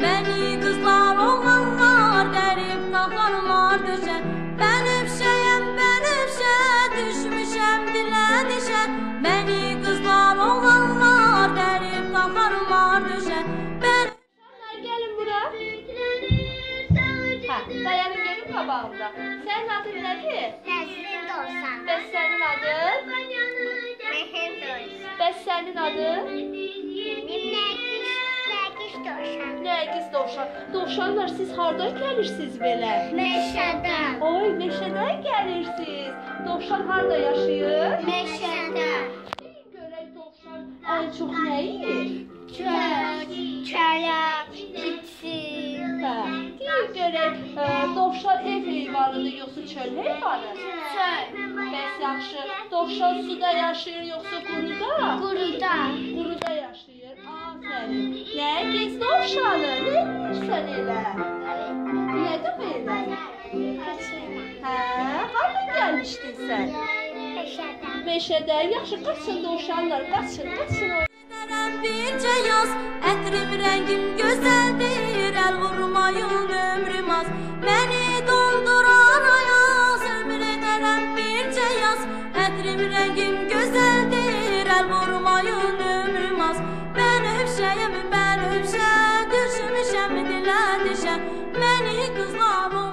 Məni qızlar, oğlanlar dərib taxarlar döşə Bənövşəyəm, bənövşə, düşmüşəm dilə dişə Məni qızlar, oğlanlar dərib taxarlar döşə Bən... Uşaqlar, gəlin bura. Hə, dayanın yerin qabağında. Sənin adın nədir? Nəzrin Dorsan. Bəs sənin adın? Məhəm Dorsan. Bəs sənin adın? Nərgiz Dovşan. Dovşanlar siz hardan gəlirsiniz belə? Meşədən. Oy, meşədən gəlirsiniz. Dovşan harda yaşayır? Meşədən. Görək dovşan ən çox nə yeyir? Çöl, çörək, bitki. Hə. Deyin görək, ə, dovşan ev heyvanıdır yoxsa çöl heyvanı? Çöl. Bəs yaxşı. Dovşan suda yaşayır yoxsa quruda? Quruda. Quruda yaşayır. uşağını söylələr. Niyə belə? Hə, hardan hani, gəlmişdin sən? Meşədə. Meşədə. Yaxşı, qaçın dovşanlar, qaçın, qaçın. Bircə yaz, ətrim rəngim gözəldir, əl vurmayın ömrüm az. Məni dolduran ayaz, ömür edərəm bircə yaz, ətrim rəngim gözəldir, əl vurmayın ömrüm az. Ben öpşəyim, ben öpşəyim. padişah məni qızlamı